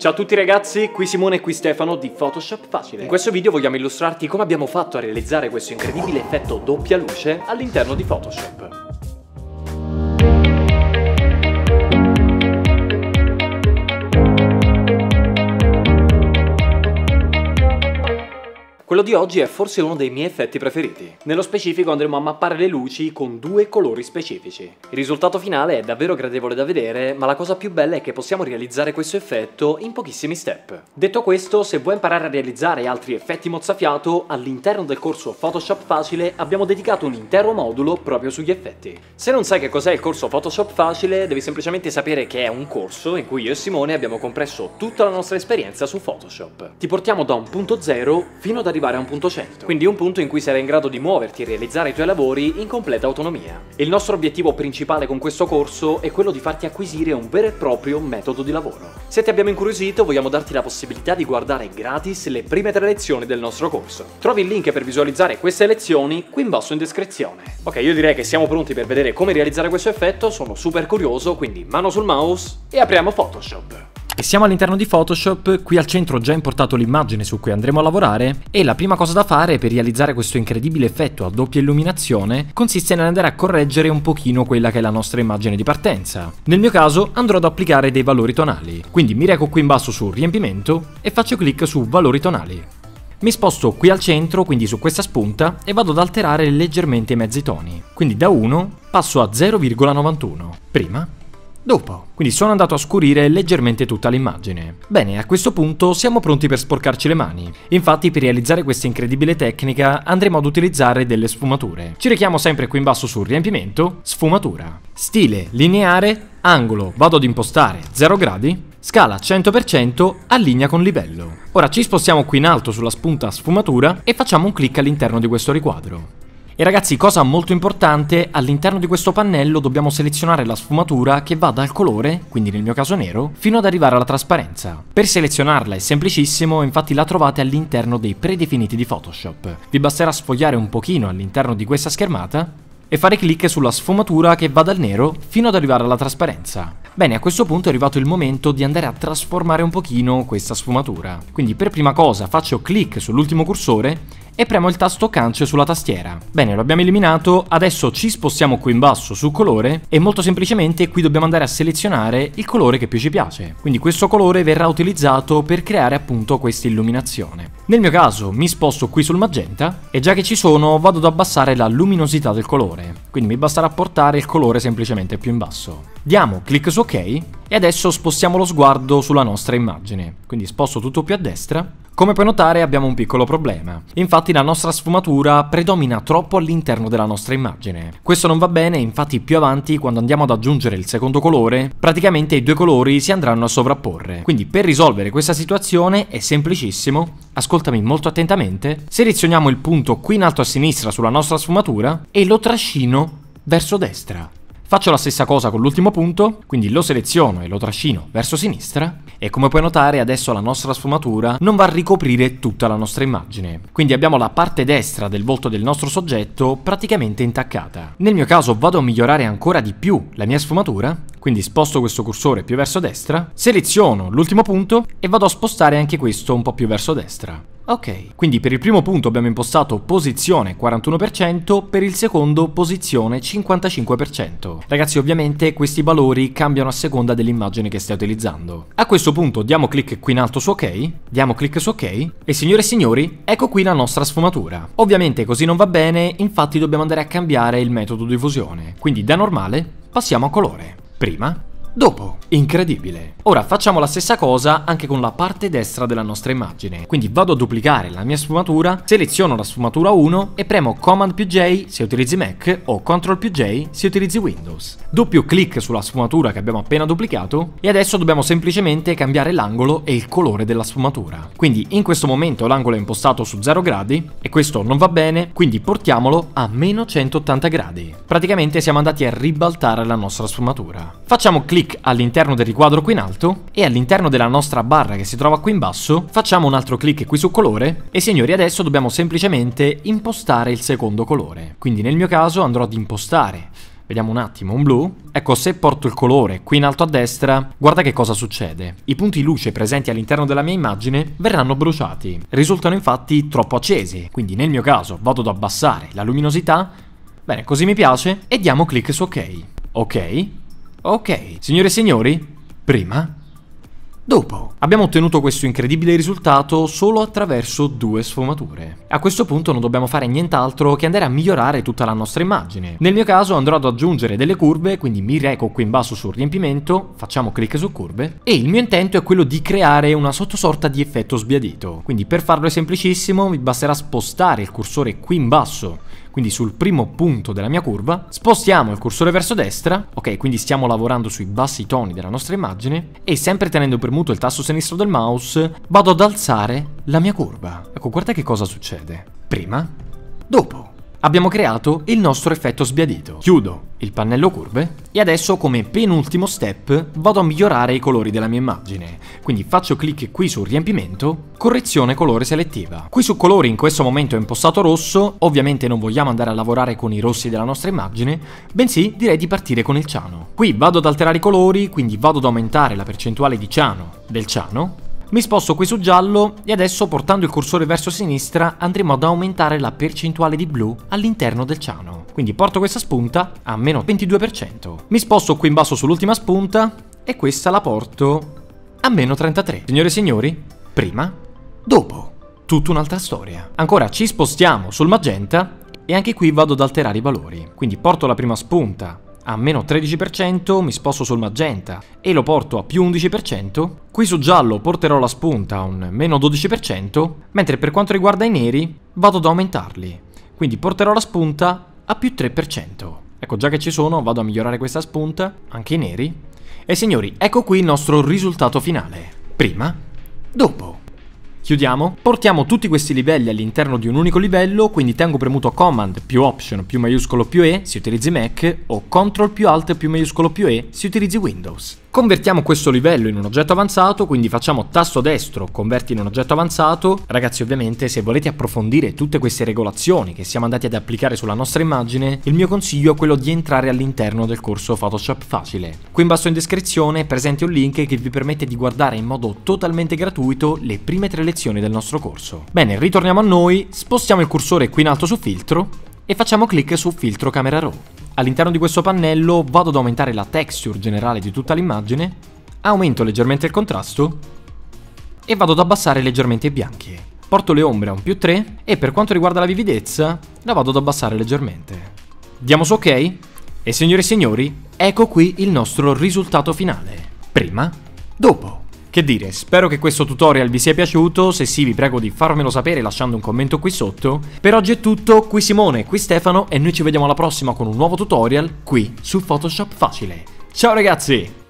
Ciao a tutti ragazzi, qui Simone e qui Stefano di Photoshop Facile. In questo video vogliamo illustrarti come abbiamo fatto a realizzare questo incredibile effetto doppia luce all'interno di Photoshop. Quello di oggi è forse uno dei miei effetti preferiti. Nello specifico andremo a mappare le luci con due colori specifici. Il risultato finale è davvero gradevole da vedere, ma la cosa più bella è che possiamo realizzare questo effetto in pochissimi step. Detto questo, se vuoi imparare a realizzare altri effetti mozzafiato, all'interno del corso Photoshop Facile abbiamo dedicato un intero modulo proprio sugli effetti. Se non sai che cos'è il corso Photoshop Facile, devi semplicemente sapere che è un corso in cui io e Simone abbiamo compresso tutta la nostra esperienza su Photoshop. Ti portiamo da un punto zero fino ad arrivare arrivare a un punto 100, quindi un punto in cui sarai in grado di muoverti e realizzare i tuoi lavori in completa autonomia. Il nostro obiettivo principale con questo corso è quello di farti acquisire un vero e proprio metodo di lavoro. Se ti abbiamo incuriosito, vogliamo darti la possibilità di guardare gratis le prime tre lezioni del nostro corso. Trovi il link per visualizzare queste lezioni qui in basso in descrizione. Ok, io direi che siamo pronti per vedere come realizzare questo effetto, sono super curioso, quindi mano sul mouse e apriamo Photoshop. E siamo all'interno di Photoshop, qui al centro ho già importato l'immagine su cui andremo a lavorare e la prima cosa da fare per realizzare questo incredibile effetto a doppia illuminazione consiste nell'andare a correggere un pochino quella che è la nostra immagine di partenza. Nel mio caso andrò ad applicare dei valori tonali, quindi mi reco qui in basso su riempimento e faccio clic su valori tonali. Mi sposto qui al centro, quindi su questa spunta, e vado ad alterare leggermente i mezzi toni. Quindi da 1 passo a 0,91. Prima dopo. Quindi sono andato a scurire leggermente tutta l'immagine. Bene, a questo punto siamo pronti per sporcarci le mani. Infatti per realizzare questa incredibile tecnica andremo ad utilizzare delle sfumature. Ci richiamo sempre qui in basso sul riempimento, sfumatura. Stile, lineare, angolo, vado ad impostare 0 gradi, scala 100%, allinea con livello. Ora ci spostiamo qui in alto sulla spunta sfumatura e facciamo un clic all'interno di questo riquadro. E ragazzi, cosa molto importante, all'interno di questo pannello dobbiamo selezionare la sfumatura che va dal colore, quindi nel mio caso nero, fino ad arrivare alla trasparenza. Per selezionarla è semplicissimo, infatti la trovate all'interno dei predefiniti di Photoshop. Vi basterà sfogliare un pochino all'interno di questa schermata e fare clic sulla sfumatura che va dal nero fino ad arrivare alla trasparenza. Bene, a questo punto è arrivato il momento di andare a trasformare un pochino questa sfumatura. Quindi per prima cosa faccio clic sull'ultimo cursore e premo il tasto Cance sulla tastiera. Bene, lo abbiamo eliminato, adesso ci spostiamo qui in basso su colore e molto semplicemente qui dobbiamo andare a selezionare il colore che più ci piace. Quindi questo colore verrà utilizzato per creare appunto questa illuminazione. Nel mio caso mi sposto qui sul magenta e già che ci sono vado ad abbassare la luminosità del colore, quindi mi basterà portare il colore semplicemente più in basso. Diamo clic su ok e adesso spostiamo lo sguardo sulla nostra immagine, quindi sposto tutto più a destra come puoi notare abbiamo un piccolo problema. Infatti la nostra sfumatura predomina troppo all'interno della nostra immagine. Questo non va bene, infatti più avanti quando andiamo ad aggiungere il secondo colore, praticamente i due colori si andranno a sovrapporre. Quindi per risolvere questa situazione è semplicissimo, ascoltami molto attentamente, selezioniamo il punto qui in alto a sinistra sulla nostra sfumatura e lo trascino verso destra. Faccio la stessa cosa con l'ultimo punto, quindi lo seleziono e lo trascino verso sinistra e come puoi notare adesso la nostra sfumatura non va a ricoprire tutta la nostra immagine. Quindi abbiamo la parte destra del volto del nostro soggetto praticamente intaccata. Nel mio caso vado a migliorare ancora di più la mia sfumatura, quindi sposto questo cursore più verso destra, seleziono l'ultimo punto e vado a spostare anche questo un po' più verso destra. Ok, quindi per il primo punto abbiamo impostato posizione 41%, per il secondo posizione 55%. Ragazzi ovviamente questi valori cambiano a seconda dell'immagine che stai utilizzando. A questo punto diamo clic qui in alto su ok, diamo clic su ok e signore e signori ecco qui la nostra sfumatura. Ovviamente così non va bene, infatti dobbiamo andare a cambiare il metodo di fusione, quindi da normale passiamo a colore. Prima dopo. Incredibile. Ora facciamo la stessa cosa anche con la parte destra della nostra immagine. Quindi vado a duplicare la mia sfumatura, seleziono la sfumatura 1 e premo Command più J se utilizzi Mac o Ctrl più J se utilizzi Windows. Doppio clic sulla sfumatura che abbiamo appena duplicato e adesso dobbiamo semplicemente cambiare l'angolo e il colore della sfumatura. Quindi in questo momento l'angolo è impostato su 0 gradi e questo non va bene, quindi portiamolo a meno 180 gradi. Praticamente siamo andati a ribaltare la nostra sfumatura. Facciamo clic clic all'interno del riquadro qui in alto e all'interno della nostra barra che si trova qui in basso facciamo un altro clic qui su colore e signori adesso dobbiamo semplicemente impostare il secondo colore. Quindi nel mio caso andrò ad impostare Vediamo un attimo, un blu. Ecco, se porto il colore qui in alto a destra, guarda che cosa succede. I punti luce presenti all'interno della mia immagine verranno bruciati. Risultano infatti troppo accesi, quindi nel mio caso vado ad abbassare la luminosità. Bene, così mi piace e diamo clic su ok. Ok. Ok. Signore e signori, prima Dopo, abbiamo ottenuto questo incredibile risultato solo attraverso due sfumature. A questo punto non dobbiamo fare nient'altro che andare a migliorare tutta la nostra immagine. Nel mio caso andrò ad aggiungere delle curve, quindi mi reco qui in basso sul riempimento, facciamo clic su curve, e il mio intento è quello di creare una sottosorta di effetto sbiadito. Quindi per farlo è semplicissimo, mi basterà spostare il cursore qui in basso quindi sul primo punto della mia curva, spostiamo il cursore verso destra, ok, quindi stiamo lavorando sui bassi toni della nostra immagine, e sempre tenendo premuto il tasto sinistro del mouse, vado ad alzare la mia curva. Ecco, guarda che cosa succede. Prima, dopo abbiamo creato il nostro effetto sbiadito. Chiudo il pannello curve e adesso come penultimo step vado a migliorare i colori della mia immagine. Quindi faccio clic qui sul riempimento, correzione colore selettiva. Qui su colori in questo momento è impostato rosso, ovviamente non vogliamo andare a lavorare con i rossi della nostra immagine, bensì direi di partire con il ciano. Qui vado ad alterare i colori, quindi vado ad aumentare la percentuale di ciano del ciano mi sposto qui su giallo e adesso portando il cursore verso sinistra andremo ad aumentare la percentuale di blu all'interno del ciano. Quindi porto questa spunta a meno 22%. Mi sposto qui in basso sull'ultima spunta e questa la porto a meno 33. Signore e signori, prima, dopo. Tutta un'altra storia. Ancora ci spostiamo sul magenta e anche qui vado ad alterare i valori. Quindi porto la prima spunta a meno 13%, mi sposto sul magenta e lo porto a più 11%, qui su giallo porterò la spunta a un meno 12%, mentre per quanto riguarda i neri vado ad aumentarli, quindi porterò la spunta a più 3%. Ecco, già che ci sono, vado a migliorare questa spunta, anche i neri. E signori, ecco qui il nostro risultato finale. Prima, dopo. Chiudiamo, portiamo tutti questi livelli all'interno di un unico livello, quindi tengo premuto Command più Option più maiuscolo più E se utilizzi Mac o Ctrl più Alt più maiuscolo più E se utilizzi Windows. Convertiamo questo livello in un oggetto avanzato, quindi facciamo tasto destro, converti in un oggetto avanzato. Ragazzi ovviamente se volete approfondire tutte queste regolazioni che siamo andati ad applicare sulla nostra immagine, il mio consiglio è quello di entrare all'interno del corso Photoshop Facile. Qui in basso in descrizione è presente un link che vi permette di guardare in modo totalmente gratuito le prime tre lezioni del nostro corso. Bene, ritorniamo a noi, spostiamo il cursore qui in alto su filtro e facciamo clic su filtro camera raw. All'interno di questo pannello vado ad aumentare la texture generale di tutta l'immagine, aumento leggermente il contrasto e vado ad abbassare leggermente i bianchi. Porto le ombre a un più 3 e per quanto riguarda la vividezza la vado ad abbassare leggermente. Diamo su ok? E signore e signori, ecco qui il nostro risultato finale. Prima, dopo. Che dire, spero che questo tutorial vi sia piaciuto, se sì vi prego di farmelo sapere lasciando un commento qui sotto. Per oggi è tutto, qui Simone, qui Stefano e noi ci vediamo alla prossima con un nuovo tutorial qui su Photoshop Facile. Ciao ragazzi!